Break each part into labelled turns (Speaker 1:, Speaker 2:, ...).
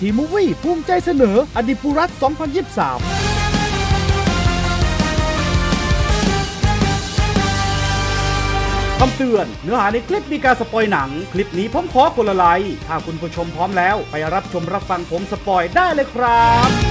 Speaker 1: ทีมูวี่ภูมิใจเสนอ Adipurush 2023คำเตือน เนื้อหาในคลิปมีการสปอยหนัง คลิปนี้ผมขอคนละไลค์ถ้าคุณผู้ชมพร้อมแล้ว ไปรับชมรับฟังผมสปอยได้เลยครับ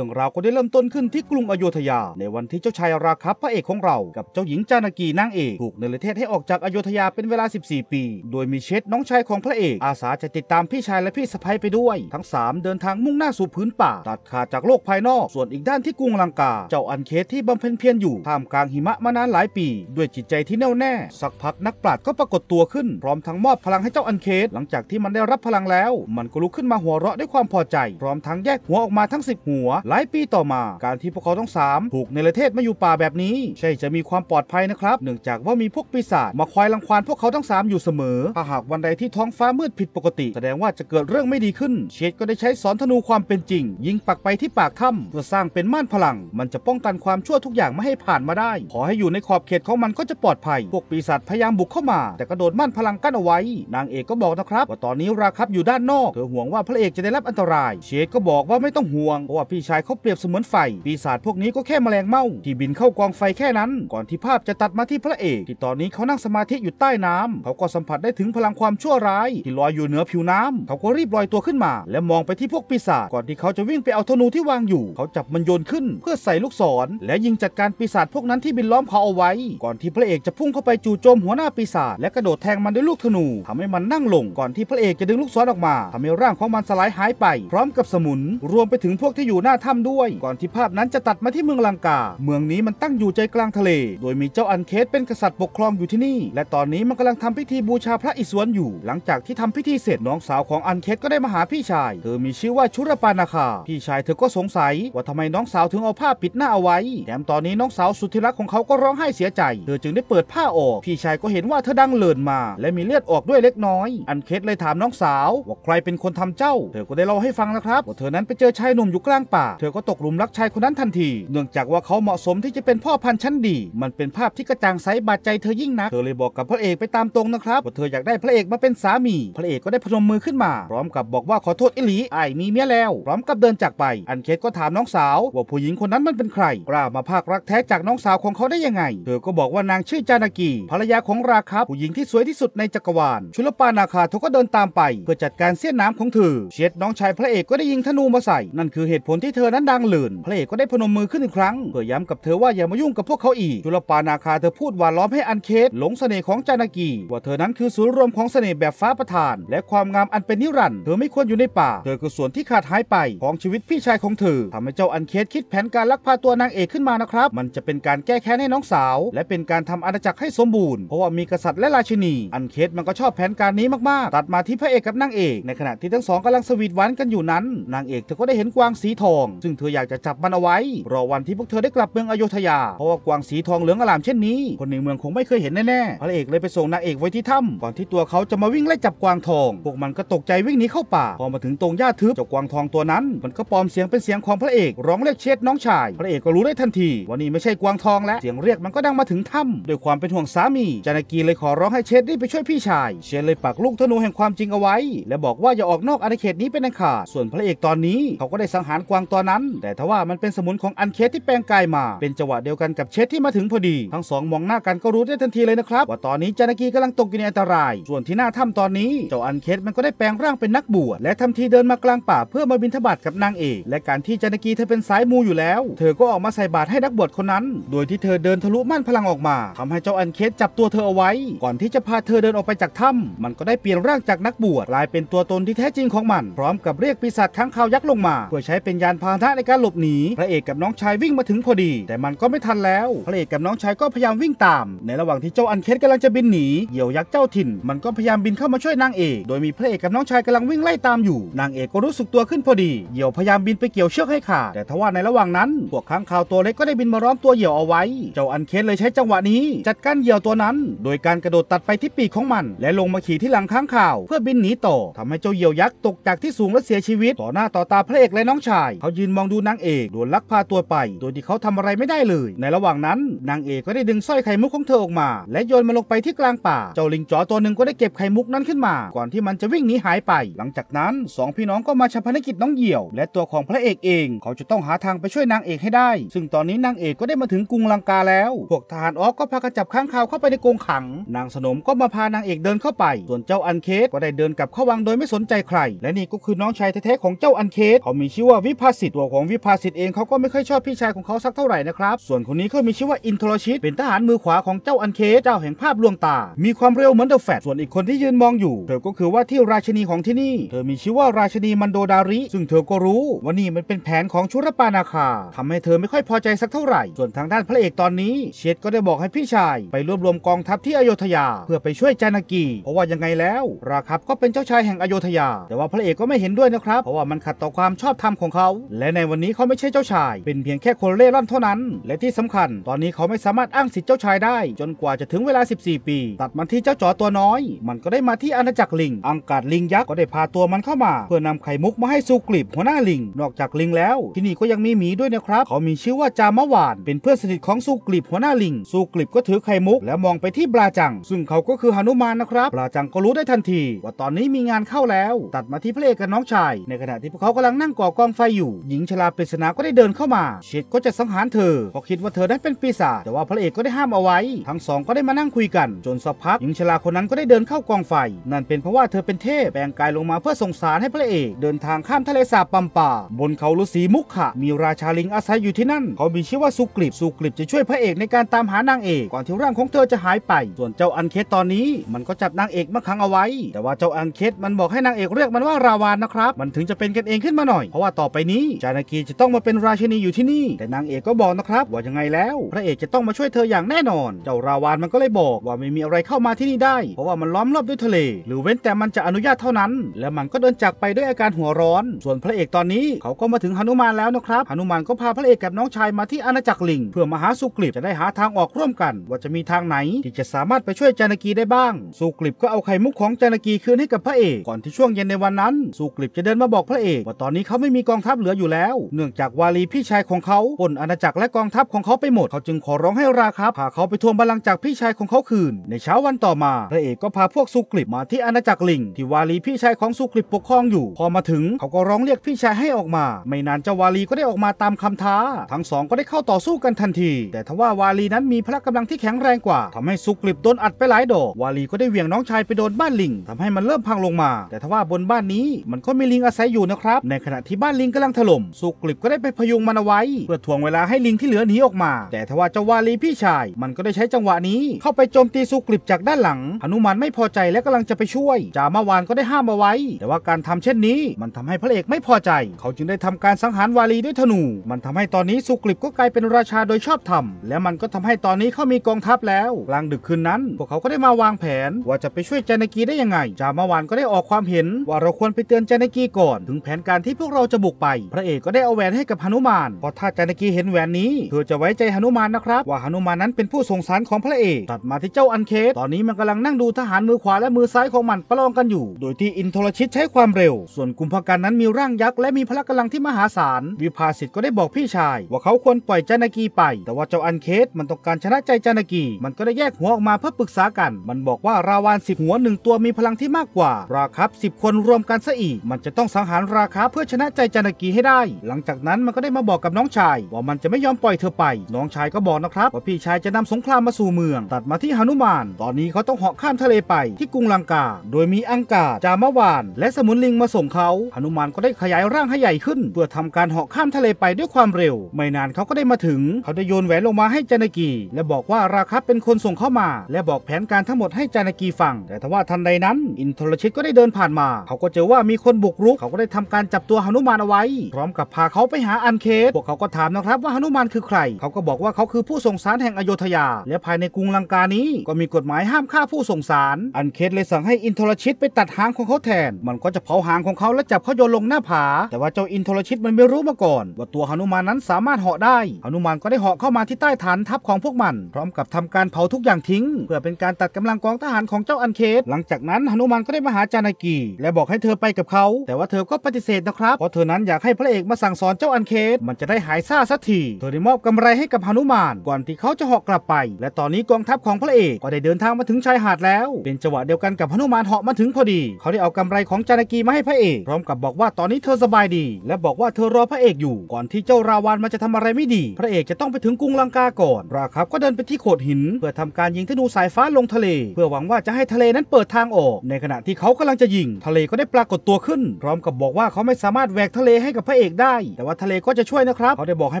Speaker 1: เรื่องราวก็ได้เริ่มต้นขึ้นที่กรุงอโยธยา ในวันที่เจ้าชายราคับพระเอกของเรา กับเจ้าหญิงจานากีนางเอกถูกเนรเทศให้ออกจากอโยธยาเป็นเวลา 14 ปี โดยมีเชษน้องชายของพระเอก อาสาจะติดตามพี่ชายและพี่สะใภ้ไปด้วย ทั้ง 3 เดินทางมุ่งหน้าสู่ผืนป่า ตัดขาดจากโลกภายนอก ส่วนอีกด้านที่กรุงลังกา เจ้าอันเคสที่บำเพ็ญเพียรอยู่ท่ามกลางหิมะมานานหลายปี ด้วยจิตใจที่แน่วแน่ สักพักนักปราชญ์ก็ปรากฏตัวขึ้น พร้อมทั้งมอบพลังให้เจ้าอันเคสหลังจากที่มันได้รับพลังแล้ว มันก็ลุกขึ้นมาหัวเราะด้วยความพอใจ พร้อมทั้งแยกหัวออกมาทั้ง 10 หัวหลายปีต่อมาการที่พวกเขาทั้งสามถูกในประเทศมาอยู่ป่าแบบนี้ ใช่จะมีความปลอดภัยนะครับ เนื่องจากว่ามีพวกปีศาจมาคอยรังควานพวกเขาทั้งสามอยู่เสมอถ้าหากวันใดที่ท้องฟ้ามืดผิดปกติ แสดงว่าจะเกิดเรื่องไม่ดีขึ้น เชดก็ได้ใช้สอนธนูความเป็นจริง ยิงปักไปที่ปากถ้ำเพื่อสร้างเป็นม่านพลัง มันจะป้องกันความชั่วทุกอย่างไม่ให้ผ่านมาได้ ขอให้อยู่ในขอบเขตของมันก็จะปลอดภัย พวกปีศาจพยายามบุกเข้ามา แต่กระโดดม่านพลังกั้นเอาไว้ นางเอกก็บอกนะครับว่าตอนนี้ราคับอยู่ด้านนอกเธอห่วงว่าพระเอกจะได้รับอันตราย เชดก็บอกว่าไม่ต้องห่วงเพราะว่าพี่ชายเขาเปรียบเสมือนไฟ ปีศาจพวกนี้ก็แค่แมลงเม่าที่บินเข้ากองไฟแค่นั้น ก่อนที่ภาพจะตัดมาที่พระเอกที่ตอนนี้เขานั่งสมาธิอยู่ใต้น้ำเขาก็สัมผัสได้ถึงพลังความชั่วร้าย ที่ลอยอยู่เหนือผิวน้ำเขาก็รีบลอยตัวขึ้นมา และมองไปที่พวกปีศาจก่อนที่เขาจะวิ่งไปเอาธนูที่วางอยู่ เขาจับมันโยนขึ้น เพื่อใส่ลูกศร และยิงจัดการปีศาจพวกนั้นที่บินล้อมเขาเอาไว้ ก่อนที่พระเอกจะพุ่งเข้าไปจู่โจมหัวหน้าปีศาจและกระโดดแทงมันด้วยลูกธนูทำให้มันนั่งลง ก่อนที่พระเอกจะดึงลูกศรออกมาทำให้ร่างของมันสลายหายไป พร้อมกับสมุน รวมไปถึงพวกที่อยู่หน้าถ้ำด้วย ก่อนที่ภาพนั้นจะตัดมาที่เมืองลังกา เมืองนี้มันตั้งอยู่ใจกลางทะเล โดยมีเจ้าอันเคสเป็นกษัตริย์ปกครองอยู่ที่นี่ และตอนนี้มันกำลังทำพิธีบูชาพระอิศวรอยู่ หลังจากที่ทำพิธีเสร็จน้องสาวของอันเคสก็ได้มาหาพี่ชาย เธอมีชื่อว่าชุรปานาคา พี่ชายเธอก็สงสัย ว่าทำไมน้องสาวถึงเอาผ้าปิดหน้าเอาไว้ แถมตอนนี้น้องสาวสุดที่รักของเขาก็ร้องไห้เสียใจ เธอจึงได้เปิดผ้าออก พี่ชายก็เห็นว่าเธอดังเลินมา และมีเลือดออกด้วยเล็กน้อย อันเคสเลยถามน้องสาว ว่าใครเป็นคนทำเจ้า เธอก็ได้เล่าให้ฟังนะครับว่าเธอนั้นไปเจอชายหนุ่มอยู่กลางป่าเธอก็ตกหลุมรักชายคนนั้นทันที เนื่องจากว่าเขาเหมาะสมที่จะเป็นพ่อพันธุ์ชั้นดี มันเป็นภาพที่กระจ่างใสบาดใจเธอยิ่งนัก เธอเลยบอกกับพระเอกไปตามตรงนะครับว่าเธออยากได้พระเอกมาเป็นสามี พระเอกก็ได้พนมมือขึ้นมา พร้อมกับบอกว่าขอโทษอิลีไอ้มีเมียแล้ว พร้อมกับเดินจากไป อันเคสก็ถามน้องสาว ว่าผู้หญิงคนนั้นมันเป็นใคร กล้ามาภาครักแท้จากน้องสาวของเขาได้ยังไง เธอก็บอกว่านางชื่อจานากีภรรยาของราคับผู้หญิงที่สวยที่สุดในจักรวาล ชุลปานาคาเธอก็เดินตามไป เพื่อจัดการเสี้ยนน้ำของเธอ เช็ดน้องชายพระเอกก็ได้ยิงธนูมาใส่ นั่นคือเหตุผลที่เธอนั้นดังเลินพระเอกก็ได้พนมมือขึ้นอีกครั้งเพื่อย้ำกับเธอว่าอย่ามายุ่งกับพวกเขาอีกชุลปานาคาเธอพูดหวานล้อมให้อันเคสหลงเสน่ห์ของจานากีว่าเธอนั้นคือศูนย์รวมของเสน่ห์แบบฟ้าประทาน และความงามอันเป็นนิรันดร์เธอไม่ควรอยู่ในป่า เธอคือส่วนที่ขาดหายไปของชีวิตพี่ชายของเธอทำให้เจ้าอันเคสคิดแผนการลักพาตัวนางเอกขึ้นมานะครับ มันจะเป็นการแก้แค้นให้น้องสาว และเป็นการทำอาณาจักรให้สมบูรณ์เพราะว่ามีกษัตริย์และราชินี อันเคสมันก็ชอบแผนการนี้มากๆ ตัดมาที่พระเอกกับนางเอกในขณะที่ทั้งสองกำลังสวีทหวานกันอยู่นั้น นางเอกเธอก็ได้เห็นกวางสีทองซึ่งเธออยากจะจับมันเอาไว้ รอวันที่พวกเธอได้กลับเมืองอโยธยา เพราะว่ากวางสีทองเหลืองอลามเช่นนี้ คนในเมืองคงไม่เคยเห็นแน่ๆพระเอกเลยไปส่งนางเอกไว้ที่ถ้ำก่อนที่ตัวเขาจะมาวิ่งไล่จับกวางทอง พวกมันก็ตกใจวิ่งหนีเข้าป่า พอมาถึงตรงหญ้าทึบเจ้ากวางทองตัวนั้น มันก็ปลอมเสียงเป็นเสียงของพระเอก ร้องเรียกเชษน้องชาย พระเอกก็รู้ได้ทันทีว่านี่ไม่ใช่กวางทองแล้วเสียงเรียกมันก็ดังมาถึงถ้ำด้วยความเป็นห่วงสามีจานากีเลยขอร้องให้เชษรีบไปช่วยพี่ชาย เชษเลยปักลูกธนูแห่งความจริงเอาไว้ และบอกว่าอย่าออกนอกอาณาเขตนี้เป็นอันขาดส่วนพระเอกตอนนี้เขาก็ได้สังหารกวางตัวนั้น แต่ทว่ามันเป็นสมุนของอันเคสที่แปลงกายมา เป็นจังหวะเดียวกันกับเชษที่มาถึงพอดี ทั้งสองมองหน้ากันก็รู้ได้ทันทีเลยนะครับ ว่าตอนนี้จานากีกำลังตกอยู่ในอันตราย ส่วนที่หน้าถ้ำตอนนี้เจ้าอันเคสมันก็ได้แปลงร่างเป็นนักบวชและทำทีเดินมากลางป่าเพื่อมาบิณฑบาตกับนางเอกและการที่จานากีเธอเป็นสายมูอยู่แล้ว เธอก็ออกมาใส่บาตรให้นักบวชคนนั้น โดยที่เธอเดินทะลุม่านพลังออกมาทำให้เจ้าอันเคสจับตัวเธอเอาไว้ ก่อนที่จะพาเธอเดินออกไปจากถ้ำมันก็ได้เปลี่ยนร่างจากนักบวชกลายเป็นตัวตนที่แท้จริงของมัน พร้อมกับเรียกปีศาจค้างคาวยักษ์ลงมา เพื่อใช้เป็นยานพาหนะในการหลบหนีพระเอกกับน้องชายวิ่งมาถึงพอดี แต่มันก็ไม่ทันแล้ว พระเอกกับน้องชายก็พยายามวิ่งตาม ในระหว่างที่เจ้าอันเคสกำลังจะบินหนีเหยี่ยวยักษ์เจ้าถิ่น มันก็พยายามบินเข้ามาช่วยนางเอกโดยมีพระเอกกับน้องชายกำลังวิ่งไล่ตามอยู่นางเอกก็รู้สึกตัวขึ้นพอดีเหยี่ยวพยายามบินไปเกี่ยวเชือกให้ขาดแต่ทว่าในระหว่างนั้นพวกค้างคาวตัวเล็กก็ได้บินมาล้อมตัวเหยี่ยวเอาไว้ เจ้าอันเคสเลยใช้จังหวะนี้ จัดการเหยี่ยวตัวนั้น โดยการกระโดดตัดไปที่ปีกของมัน และลงมาขี่ที่หลังค้างคาว เพื่อบินหนีต่อทำให้เจ้าเหยี่ยวยักษ์ตกจากที่สูงและเสียชีวิตต่อหน้าต่อตาพระเอกและน้องชายเขายืนมองดูนางเอกโดนลักพาตัวไป โดยที่เขาทำอะไรไม่ได้เลย ในระหว่างนั้น นางเอกก็ได้ดึงสร้อยไข่มุกของเธอออกมา และโยนมันลงไปที่กลางป่า เจ้าลิงจ๋อตัวหนึ่งก็ได้เก็บไข่มุกนั้นขึ้นมา ก่อนที่มันจะวิ่งหนีหายไป หลังจากนั้นสองพี่น้องก็มาชาพนกิจน้องเหยี่ยว และตัวของพระเอกเอง เขาจะต้องหาทางไปช่วยนางเอกให้ได้ ซึ่งตอนนี้นางเอกก็ได้มาถึงกรุงลังกาแล้ว พวกทหารออกก็พากระจับข้างคาวเข้าไปในกรงขัง นางสนมก็มาพานางเอกเดินเข้าไป ส่วนเจ้าอันเคสก็ได้เดินกลับเข้าวังโดยไม่สนใจใคร และนี่ก็คือน้องชายแท้ๆของเจ้าอันเคสเขามีชื่อว่าวิภาสิทธิ์ตัวของวิภาสิทธิ์เองเขาก็ไม่ค่อยชอบพี่ชายของเขาสักเท่าไหร่นะครับ ส่วนคนนี้เขามีชื่อว่าอินทรชิต เป็นทหารมือขวาของเจ้าอันเคสเจ้าแห่งภาพลวงตา มีความเร็วเหมือน The Flash ส่วนอีกคนที่ยืนมองอยู่ เธอก็คือว่าที่ราชินีของที่นี่ เธอมีชื่อว่าราชินีมันโดดาริ ซึ่งเธอก็รู้ว่านี่มันเป็นแผนของชุรปานาคาทำให้เธอไม่ค่อยพอใจสักเท่าไหร่ ส่วนทางด้านพระเอกตอนนี้ เชษก็ได้บอกให้พี่ชาย ไปรวบรวมกองทัพที่อโยธยา เพื่อไปช่วยจานากี เพราะว่ายังไงแล้ว ราคับก็เป็นเจ้าชายแห่งอโยธยา แต่ว่าพระเอกก็ไม่เห็นด้วยนะครับ เพราะว่ามันขัดต่อความชอบธรรมของเขาและในวันนี้เขาไม่ใช่เจ้าชาย เป็นเพียงแค่คนเล่ร่อนเท่านั้น และที่สำคัญ ตอนนี้เขาไม่สามารถอ้างสิทธิ์เจ้าชายได้ จนกว่าจะถึงเวลา 14 ปี ตัดมันที่เจ้าจ๋อตัวน้อย มันก็ได้มาที่อาณาจักรลิง อังกาดลิงยักษ์ก็ได้พาตัวมันเข้ามา เพื่อนำไข่มุกมาให้ซูกลิบหัวหน้าลิง นอกจากลิงแล้ว ที่นี่ก็ยังมีหมีด้วยนะครับ เขามีชื่อว่าจามะหวาน เป็นเพื่อนสนิทของซูกลิบหัวหน้าลิง ซูกลิบก็ถือไข่มุกแล้วมองไปที่บราจัง ซึ่งเขาก็คือหนุมานนะครับบราจังก็รู้ได้ทันที ว่าตอนนี้มีงานเข้าแล้ว ตัดมาที่พระเอกกับน้องชาย ในขณะที่พวกเขากำลังนั่งก่อกองไฟอยู่หญิงชราปริศนาก็ได้เดินเข้ามาเชดก็จะสังหารเธอเพราะคิดว่าเธอนั้เป็นปีศาจแต่ว่าพระเอกก็ได้ห้ามเอาไว้ ทั้งสองก็ได้มานั่งคุยกัน จนสักพักหญิงชราคนนั้นก็ได้เดินเข้ากองไฟ นั่นเป็นเพราะว่าเธอเป็นเทพแปลงกายลงมาเพื่อส่งสารให้พระเอก เดินทางข้ามทะเลสาบปัมป่า บนเขาฤาษีมุขะมีราชาลิงอาศัยอยู่ที่นั่น เขามีชื่อว่าสุกริบสุกริบจะช่วยพระเอกในการตามหานางเอกก่อนที่ร่างของเธอจะหายไป ส่วนเจ้าอันเคสตอนนี้ มันก็จับนางเอกมาขังเอาไว้ แต่ว่าเจ้าอันเคสมันบอกให้นางเอกเรียกมันว่าราวานนะครับมันถึงจะเป็นกันเองขึ้นมาหน่อยเพราะว่าต่อไปนี้จานากีจะต้องมาเป็นราชินีอยู่ที่นี่ แต่นางเอกก็บอกนะครับว่ายังไงแล้ว พระเอกจะต้องมาช่วยเธออย่างแน่นอน เจ้าราวานมันก็เลยบอกว่าไม่มีอะไรเข้ามาที่นี่ได้ เพราะว่ามันล้อมรอบด้วยทะเล หรือเว้นแต่มันจะอนุญาตเท่านั้น และมันก็เดินจากไปด้วยอาการหัวร้อน ส่วนพระเอกตอนนี้เขาก็มาถึงหนุมานแล้วนะครับหนุมานก็พาพระเอกกับน้องชายมาที่อาณาจักรลิง เพื่อมาหาสุกริบจะได้หาทางออกร่วมกัน ว่าจะมีทางไหนที่จะสามารถไปช่วยจานากีได้บ้าง สุกริบก็เอาไข่มุกของจานากีคืนให้กับพระเอกก่อนที่ช่วงเย็นในวันนั้นสุกริบจะเดินมาบอกพระเอกว่าตอนนี้เขาไม่มีกองทัพเหลืออยู่แล้ว เนื่องจากวาลีพี่ชายของเขาปนอาณาจักรและกองทัพของเขาไปหมด เขาจึงขอร้องให้ราคับพาเขาไปทวงบัลลังก์จากพี่ชายของเขาคืน ในเช้าวันต่อมาพระเอกก็พาพวกสุกริบมาที่อาณาจักรลิง ที่วาลีพี่ชายของสุกริบปกครองอยู่ พอมาถึงเขาก็ร้องเรียกพี่ชายให้ออกมา ไม่นานเจ้าวาลีก็ได้ออกมาตามคำท้า ทั้งสองก็ได้เข้าต่อสู้กันทันที แต่ทว่าวาลีนั้นมีพละกำลังที่แข็งแรงกว่าทำให้สุกริบโดนอัดไปหลายดอกวาลีก็ได้เหวี่ยงน้องชายไปโดนบ้านลิงทำให้มันเริ่มพังลงมา แต่ทว่าบนบ้านนี้มันก็มีลิงอาศัยอยู่นะครับในขณะที่บ้านลิงกำลังถล่มสุกริบก็ได้ไปพยุงมันเอาไว้ เพื่อถ่วงเวลาให้ลิงที่เหลือหนีออกมา แต่ทว่าเจ้าวาลีพี่ชาย มันก็ได้ใช้จังหวะนี้เข้าไปโจมตีสุกริบจากด้านหลังหนุมานไม่พอใจและกำลังจะไปช่วยจามาวานก็ได้ห้ามเอาไว้ แต่ว่าการทำเช่นนี้ มันทำให้พระเอกไม่พอใจ เขาจึงได้ทำการสังหารวาลีด้วยธนู มันทำให้ตอนนี้สุกริบก็กลายเป็นราชาโดยชอบธรรมและมันก็ทำให้ตอนนี้เขามีกองทัพแล้วกลางดึกคืนนั้น พวกเขาก็ได้มาวางแผน ว่าจะไปช่วยจานากีได้ยังไงจามาวานก็ได้ออกความเห็น ว่าเราควรไปเตือนจานากีก่อน ถึงแผนการที่พวกเราจะบุกไปพระเอกก็ได้เอาแหวนให้กับหนุมานเพราะถ้าจานกีเห็นแหวนนี้เธอจะไว้ใจหนุมานนะครับว่าหนุมานนั้นเป็นผู้ทรงสารของพระเอกตัดมาที่เจ้าอันเคสตอนนี้มันกำลังนั่งดูทหารมือขวาและมือซ้ายของมันประลองกันอยู่ โดยที่อินทรชิตใช้ความเร็ว ส่วนกุมภกันนั้นมีร่างยักษ์และมีพละกำลังที่มหาศาลวิภาสิทธ์ก็ได้บอกพี่ชาย ว่าเขาควรปล่อยจานกีไป แต่ว่าเจ้าอันเคสมันต้องการชนะใจจานกี มันก็ได้แยกหัวออกมาเพื่อปรึกษากัน มันบอกว่าราวานสิบหัวหนึ่งตัวมีพลังที่มากกว่า ราคับสิบคนรวมกันซะอีก มันจะต้องสังหารราคาเพื่อชนะใจจานกีให้ได้หลังจากนั้นมันก็ได้มาบอกกับน้องชาย ว่ามันจะไม่ยอมปล่อยเธอไป น้องชายก็บอกนะครับว่าพี่ชายจะนำสงครามมาสู่เมือง ตัดมาที่หนุมาน ตอนนี้เขาต้องเหาะข้ามทะเลไปที่กรุงลังกา โดยมีอังกาจามาวาน และสมุนลิงมาส่งเขาหนุมานก็ได้ขยายร่างให้ใหญ่ขึ้น เพื่อทำการเหาะข้ามทะเลไปด้วยความเร็ว ไม่นานเขาก็ได้มาถึง เขาได้โยนแหวนลงมาให้จานากี และบอกว่าราคับเป็นคนส่งเข้ามา และบอกแผนการทั้งหมดให้จานากีฟัง แต่ทว่าทันใดนั้น อินทรชิตก็ได้เดินผ่านมา เขาก็เจอว่ามีคนบุกรุก เขาก็ได้ทำการจับตัวหนุมานเอาไว้พร้อมร้อมกับพาเขาไปหาอันเคสพวกเขาก็ถามนะครับว่าหนุมานคือใคร เขาก็บอกว่าเขาคือผู้ส่งสารแห่งอโยธยา และภายในกรุงลังกานี้ ก็มีกฎหมายห้ามฆ่าผู้ส่งสาร อันเคสเลยสั่งให้อินทรชิตไปตัดหางของเขาแทน มันก็จะเผาหางของเขาและจับเขาโยนลงหน้าผา แต่ว่าเจ้าอินทรชิตมันไม่รู้มาก่อน ว่าตัวหนุมานนั้นสามารถเหาะได้หนุมานก็ได้เหาะเข้ามาที่ใต้ฐานทัพของพวกมัน พร้อมกับทำการเผาทุกอย่างทิ้ง เพื่อเป็นการตัดกำลังกองทหารของเจ้าอันเคสหลังจากนั้นหนุมานก็ได้มาหาจานากี และบอกให้เธอไปกับเขา แต่ว่าเธอก็ปฏิเสธนะครับเพราะเธอนั้นอยากให้พระเอกมาสั่งสอนเจ้าอันเคสมันจะได้หายซ่าสักทีเธอได้มอบกำไลให้กับหนุมาน ก่อนที่เขาจะเหาะกลับไป และตอนนี้กองทัพของพระเอกก็ได้เดินทางมาถึงชายหาดแล้ว เป็นจังหวะเดียวกันกับหนุมานเหาะมาถึงพอดี เขาได้เอากำไรของจานากีมาให้พระเอกพร้อมกับบอกว่าตอนนี้เธอสบายดี และบอกว่าเธอรอพระเอกอยู่ ก่อนที่เจ้าราวานมันจะทำอะไรไม่ดี พระเอกจะต้องไปถึงกรุงลังกาก่อนราคับก็เดินไปที่โขดหิน เพื่อทำการยิงธนูสายฟ้าลงทะเล เพื่อหวังว่าจะให้ทะเลนั้นเปิดทางออก ในขณะที่เขากำลังจะยิง ทะเลก็ได้ปรากฏตัวขึ้น พร้อมกับบอกว่าเขาไม่สามารถแหวกทะเลให้กับพระเอกได้ แต่ว่าทะเลก็จะช่วยนะครับเขาได้บอกให้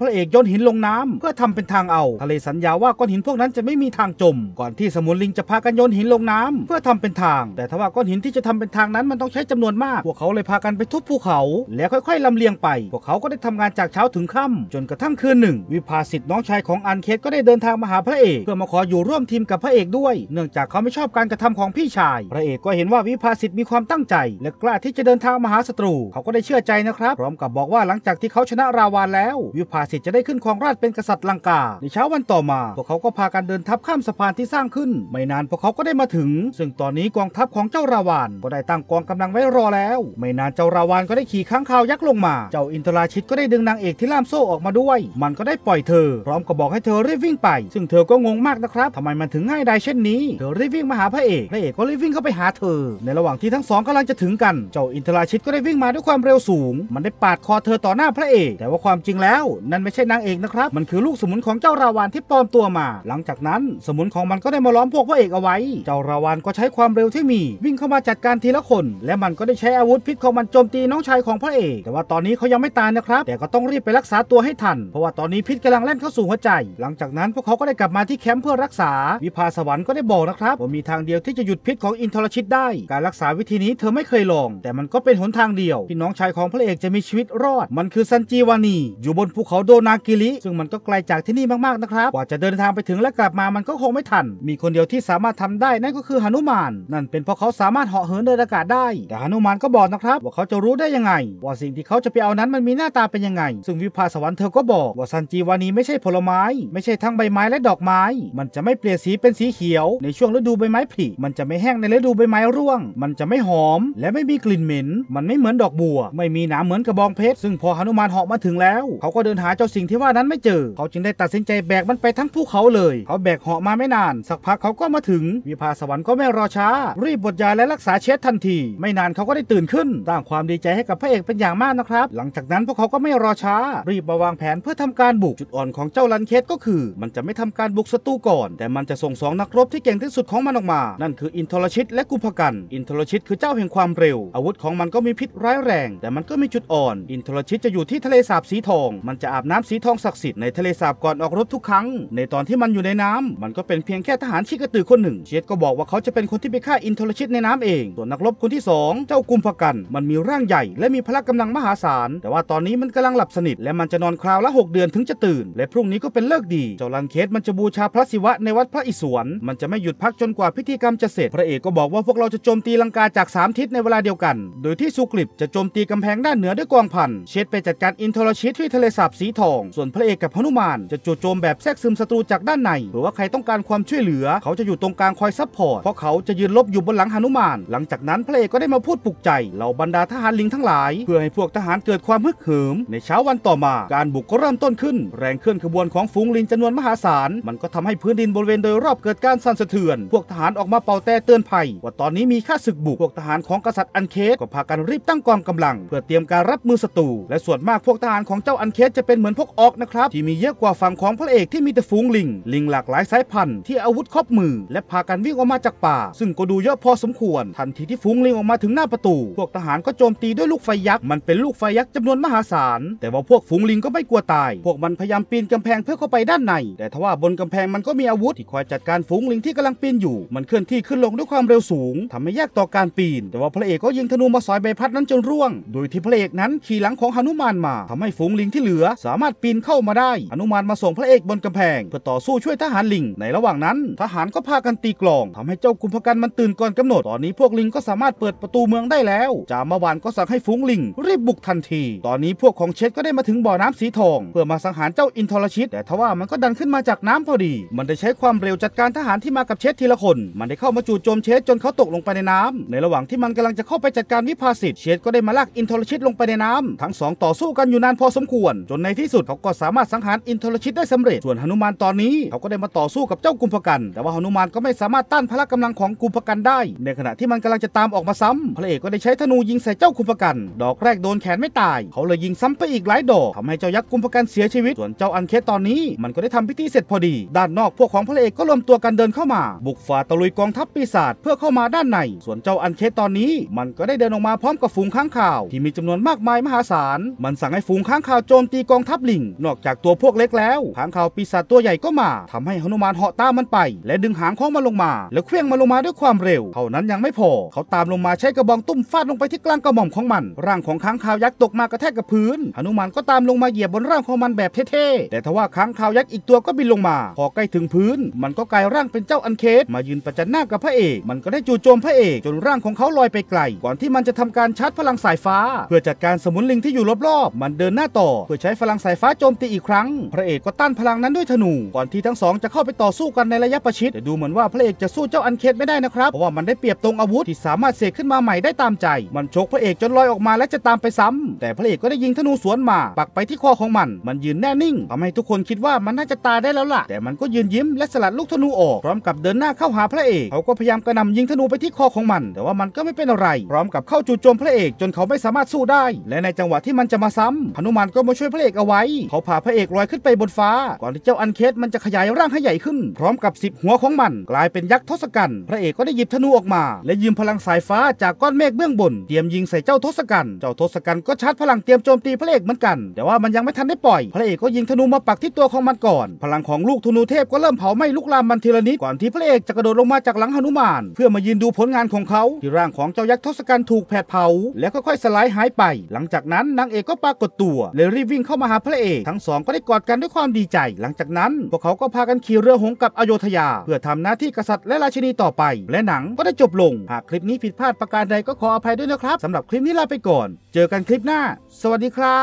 Speaker 1: พระเอกโยนหินลงน้ำเพื่อทำเป็นทางเอา ทะเลสัญญาว่าก้อนหินพวกนั้นจะไม่มีทางจม ก่อนที่สมุนลิงจะพากันโยนหินลงน้ำเพื่อทำเป็นทาง แต่ถ้าว่าก้อนหินที่จะทำเป็นทางนั้นมันต้องใช้จำนวนมาก พวกเขาเลยพากันไปทุบภูเขา แล้วค่อยๆลำเลียงไป พวกเขาก็ได้ทำงานจากเช้าถึงค่ำจนกระทั่งคืนหนึ่ง วิภาสิทธิ์น้องชายของอันเคสก็ได้เดินทางมาหาพระเอก เพื่อมาขออยู่ร่วมทีมกับพระเอกด้วย เนื่องจากเขาไม่ชอบการกระทำของพี่ชาย พระเอกก็เห็นว่าวิภาสิทธิ์มีความตั้งใจ และกล้าที่จะเดินทางมาหาศัตรู เขาก็ได้เชื่อใจนะครับ พร้อมกับบอกว่าหลังจากที่เขาชนะราวานแล้ว วิภาสิทธิ์จะได้ขึ้นครองราชเป็นกษัตริย์ลังกา ในเช้าวันต่อมาพวกเขาก็พากันเดินทัพข้ามสะพานที่สร้างขึ้น ไม่นานพวกเขาก็ได้มาถึง ซึ่งตอนนี้กองทัพของเจ้าราวานก็ได้ตั้งกองกำลังไว้รอแล้ว ไม่นานเจ้าราวานก็ได้ขี่ข้างคาวยักษ์ลงมา เจ้าอินทราชิตก็ได้ดึงนางเอกที่ล่ามโซ่ออกมาด้วย มันก็ได้ปล่อยเธอ พร้อมกับบอกให้เธอรีบวิ่งไป ซึ่งเธอก็งงมากนะครับทำไมมันถึงง่ายได้เช่นนี้ เธอรีบวิ่งมาหาพระเอก พระเอกก็รีบวิ่งเข้าไปหาเธอ ในระหว่างที่ทั้งสองกำลังจะถึงกัน เจ้าอินทราชิตก็ได้วิ่งมาด้วยความเร็วสูง มันได้ปาดคอเธอต่อหน้าพระเอก แต่ว่าความจริงแล้ว นั่นไม่ใช่นางเอกนะครับ มันคือลูกสมุนของเจ้าราวานที่ปลอมตัวมา หลังจากนั้นสมุนของมันก็ได้มาล้อมพวกพระเอกเอาไว้ เจ้าราวานก็ใช้ความเร็วที่มี วิ่งเข้ามาจัดการทีละคน และมันก็ได้ใช้อาวุธพิษของมันโจมตีน้องชายของพระเอก แต่ว่าตอนนี้เขายังไม่ตายนะครับ แต่ก็ต้องรีบไปรักษาตัวให้ทัน เพราะว่าตอนนี้พิษกำลังแล่นเข้าสู่หัวใจ หลังจากนั้นพวกเขาก็ได้กลับมาที่แคมป์เพื่อรักษา วิภาสวรรค์ก็ได้บอกนะครับว่ามีทางเดียวที่จะหยุดพิษของอินทรชิตได้ การรักษาวิธีนี้เธอไม่เคยลอง แต่มันก็เป็นหนทางเดียวที่น้องชายของพระเอกจะมีชีวิตรอด มันคือซันจีวานี อยู่บนภูเขาโดนากิริซึ่งมันก็ไกลจากที่นี่มากๆนะครับ กว่าจะเดินทางไปถึงและกลับมามันก็คงไม่ทัน มีคนเดียวที่สามารถทำได้นั่นก็คือหนุมาน นั่นเป็นเพราะเขาสามารถเหาะเหินเดินอากาศได้ แต่หนุมานก็บอกนะครับ ว่าเขาจะรู้ได้ยังไง ว่าสิ่งที่เขาจะไปเอานั้นมันมีหน้าตาเป็นยังไง ซึ่งวิภาสวรรค์เธอก็บอกว่าซันจีวานีไม่ใช่ผลไม้ ไม่ใช่ทั้งใบไม้และดอกไม้ มันจะไม่เปลี่ยนสีเป็นสีเขียว ในช่วงฤดูใบไม้ผลิมันจะไม่แห้งในฤดูใบไม้ร่วง มันจะไม่หอม และไม่มีกลิ่นเหม็น มันไม่เหมือนดอกบัว ไม่มีหนามเหมือนกระบองเพชร ซึ่งพอหนุมานเหาะมาถึงแล้ว เขาก็เดินหาเจ้าสิ่งที่ว่านั้นไม่เจอ เขาจึงได้ตัดสินใจแบกมันไปทั้งภูเขาเลย เขาแบกเหาะมาไม่นาน สักพักเขาก็มาถึง วิภาสวรรค์ก็ไม่รอช้า รีบบดยาและรักษาเช็ดทันที ไม่นานเขาก็ได้ตื่นขึ้นสร้างความดีใจให้กับพระเอกเป็นอย่างมากนะครับ หลังจากนั้นพวกเขาก็ไม่รอช้า รีบมาวางแผนเพื่อทำการบุกจุดอ่อนของเจ้าลันเคสก็คือ มันจะไม่ทำการบุกศัตรูก่อน แต่มันจะส่งสองนักรบที่เก่งที่สุดของมันออกมา นั่นคืออินทรชิตและกุมภกัน อินทรชิตคือเจ้าแห่งความเร็ว อาวุธของมันก็มีพิษร้ายแรง แต่มันก็มีจุดอ่อนอินทรชิตจะอยู่ที่ทะเลสาบสีทอง มันจะอาบน้ำสีทองศักดิ์สิทธิ์ในทะเลสาบก่อนออกรบทุกครั้ง ในตอนที่มันอยู่ในน้ำมันก็เป็นเพียงแค่ทหารชิกระตือคนหนึ่ง เชดก็บอกว่าเขาจะเป็นคนที่ไปฆ่าอินทรชิตในน้ำเอง ส่วนนักรบคนที่สองเจ้ากุมภกันมันมีร่างใหญ่ และมีพละกำลังมหาศาล แต่ว่าตอนนี้มันกำลังหลับสนิทและมันจะนอนคราวละ 6 เดือนถึงจะตื่น และพรุ่งนี้ก็เป็นฤกษ์ดี เจ้าลันเคสมันจะบูชาพระศิวะในวัดพระอิศวร มันจะไม่หยุดพักจนกว่าพิธีกรรมจะเสร็จ พระเอกก็บอกว่าพวกเราจะโจมตีลังกาจาก3ทิศในเวลาเดียวกัน โดยที่สุครีพจะโจมตีกำแพงด้านเหนือด้วยกองพันเชดไปจัดการอินทรชิตที่ทะเลสาบสีทอง ส่วนพระเอกกับหนุมานจะจู่โจมแบบแทรกซึมศัตรูจากด้านในหรือว่าใครต้องการความช่วยเหลือ เขาจะอยู่ตรงกลางคอย support เพราะเขาจะยืนรบอยู่บนหลังหนุมาน หลังจากนั้นพระเอกก็ได้มาพูดปลุกใจเหล่าบรรดาทหารลิงทั้งหลาย เพื่อให้พวกทหารเกิดความฮึกเหิม ในเช้าวันต่อมา การบุกก็เริ่มต้นขึ้น แรงเคลื่อนขบวนของฝูงลิงจำนวนมหาศาลมันก็ทำให้พื้นดินบริเวณโดยรอบเกิดการสั่นสะเทือน พวกทหารออกมาเป่าแตรเตือนภัย ว่าตอนนี้มีข้าศึกบุกพวกทหารของกษัตริย์ลันเคสก็พากันรีบตั้งกองกำลัง เพื่อเตรียมการรับมือศัตรู และส่วนมากพวกทหารของเจ้าลันเคสจะเป็นเหมือนพวก orc นะครับ ที่มีเยอะกว่าฝั่งของพระเอกที่มีแต่ฝูงลิง ลิงหลากหลายสายพันธุ์ที่อาวุธครอบมือ และพากันวิ่งออกมาจากป่า ซึ่งก็ดูเยอะพอสมควร ทันทีที่ฝูงลิงออกมาถึงหน้าประตู พวกทหารก็โจมตีด้วยลูกไฟยักษ์มันเป็นลูกไฟยักษ์จำนวนมหาศาล แต่ว่าพวกฝูงลิงก็ไม่กลัวตาย พวกมันพยายามปีนกำแพงเพื่อเข้าไปด้านใน แต่ทว่าบนกำแพงมันก็มีอาวุธที่คอยจัดการฝูงลิงที่กำลังปีนอยู่ มันเคลื่อนที่ขึ้นลงด้วยความเร็วสูงทำให้ยากต่อการปีน แต่ว่าพระเอกก็ยิงธนูมาสอยใบพัดนั้นจนร่วง โดยที่พระเอกนั้นขี่หลังของหนุมานมาทำให้ฝูงลิงที่เหลือ สามารถปีนเข้ามาได้หนุมานมาส่งพระเอกบนกำแพง เพื่อต่อสู้ช่วยทหารลิง ในระหว่างนั้น ทหารก็พากันตีกลองทำให้เจ้ากุมภกันมันตื่นก่อนกำหนด ตอนนี้พวกลิงก็สามารถเปิดประตูเมืองได้แล้วจามาวานก็สั่งให้ฝูงลิง รีบบุกทันที ตอนนี้พวกของเชดก็ได้มาถึงบ่อน้ำสีทอง เพื่อมาสังหารเจ้าอินทรชิต แต่ทว่ามันก็ดันขึ้นมาจากน้ำพอดี มันได้ใช้ความเร็วจัดการทหารที่มากับเชดทีละคน มันได้เข้ามาจู่โจมเชดจนเขาตกลงไปในน้ำในระหว่างที่มันกำลังจะเข้าไปจัดการวิภาสิทธิ์เชดก็ได้มาลากอินทรชิตลงไปในน้ำทั้งสองต่อสู้กันอยู่นานพอสมควร จนในที่สุดเขาก็สามารถสังหารอินทรชิตได้สำเร็จ ส่วนหนุมานตอนนี้เขาก็ได้มาต่อสู้กับเจ้ากุมภกัน แต่ว่าหนุมานก็ไม่สามารถต้านพละกำลังของกุมภกันได้ ในขณะที่มันกำลังจะตามออกมาซ้ำพระเอกก็ได้ใช้ธนูยิงใส่เจ้ากุมภกัน ดอกแรกโดนแขนไม่ตาย เขาเลยยิงซ้ำไปอีกหลายดอกทำให้เจ้ายักษ์กุมภกันเสียชีวิต ส่วนเจ้าลันเคสตอนนี้ มันก็ได้ทำพิธีเสร็จพอดี ด้านนอกพวกของพระเอกก็รวมตัวกันเดินเข้ามา บุกฝ่าตะลุยกองทัพปีศาจเพื่อเข้ามาด้านใน ส่วนเจ้าลันเคสตอนนี้ มันก็ได้เดินออกมาพร้อมกับฝูงค้างคาว ที่มีจำนวนมากมายมหาศาล มันสั่งให้ฝูงค้างคาวโจมตีกองทัพลิง นอกจากตัวพวกเล็กแล้วค้างคาวปีศาจตัวใหญ่ก็มาทำให้หนุมานเหาะตามมันไป และดึงหางของมันลงมา แล้วเหวี่ยงมันลงมาด้วยความเร็ว เท่านั้นยังไม่พอ เขาตามลงมาใช้กระบองตุ้มฟาดลงไปที่กลางกระหม่อมของมัน ร่างของค้างคาวยักษ์ตกมากระแทกกับพื้นหนุมานก็ตามลงมาเหยียบบนร่างของมันแบบเท่ๆแต่ทว่าค้างคาวยักษ์อีกตัวก็บินลงมา พอใกล้ถึงพื้น มันก็กลายร่างเป็นเจ้าลันเคสมายืนประจันหน้ากับพระเอก มันก็ได้จู่โจมพระเอกจนร่างของเขาลอยไปไกล ก่อนที่มันจะทำการชาร์จพลังสายฟ้า เพื่อจัดการสมุนลิงที่อยู่รอบๆ มันเดินหน้าต่อ เพื่อใช้พลังสายฟ้าโจมตีอีกครั้ง พระเอกก็ต้านพลังนั้นด้วยธนู ก่อนที่ทั้งสองจะเข้าไปต่อสู้กันในระยะประชิดแต่ดูเหมือนว่าพระเอกจะสู้เจ้าอันเคสไม่ได้นะครับ เพราะว่ามันได้เปรียบตรงอาวุธที่สามารถเสกขึ้นมาใหม่ได้ตามใจ มันชกพระเอกจนลอยออกมาและจะตามไปซ้ำแต่พระเอกก็ได้ยิงธนูสวนมา ปักไปที่คอของมัน มันยืนแน่นิ่งทำให้ทุกคนคิดว่ามันน่าจะตายได้แล้วล่ะ แต่มันก็ยืนยิ้มและสลัดลูกธนูออก พร้อมกับเดินหน้าเข้าหาพระเอกเขาก็พยายามกระหน่ำยิงธนูไปที่คอของมัน แต่ว่ามันก็ไม่เป็นอะไร พร้อมกับเข้าจู่โจมพระเอกจนเขาไม่สามารถสู้ได้ และในจังหวะที่มันจะมาซ้ำหนุมานก็มาช่วยพระเอกเอาไว้ เขาพาพระเอกลอยขึ้นไปบนฟ้า ก่อนที่เจ้าอันเคสมันจะขยายร่างให้ใหญ่ขึ้น พร้อมกับสิบหัวของมัน กลายเป็นยักษ์ทศกัณฐ์พระเอกก็ได้หยิบธนูออกมา และยืมพลังสายฟ้าจากก้อนเมฆเบื้องบนเตรียมยิงใส่เจ้าทศกัณฐ์เจ้าทศกัณฐ์ก็ชาร์จพลังเตรียมโจมตีพระเอกเหมือนกัน แต่ว่ามันยังไม่ทันได้ปล่อย พระเอกก็ยิงธนูมาปักที่ตัวของมันก่อน พลังของลูกธนูเทพก็เริ่มเผาไหม้ลุกลามมันทีละนิดก่อนที่พระเอกจะกระโดดลงมาจากหลังหนุมาน เพื่อมายืนดูผลงานของเขาที่ร่างของเจ้ายักษ์ทศกัณฐ์ถูกแผดเผา แล้วค่อยๆสลายหายไป หลังจากนั้นนางเอกก็ปรากฏตัวเลยรีบวิ่งเข้ามาหาพระเอกทั้งสองก็ได้กอดกันด้วยความดีใจ หลังจากนั้น พวกเขาก็พากันขี่เรือหงกับอโยธยา เพื่อทำหน้าที่กษัตริย์และราชินีต่อไป และหนังก็ได้จบลงหากคลิปนี้ผิดพลาดประการใดก็ขออภัยด้วยนะครับสำหรับคลิปนี้ลาไปก่อน เจอกันคลิปหน้า สวัสดีครับ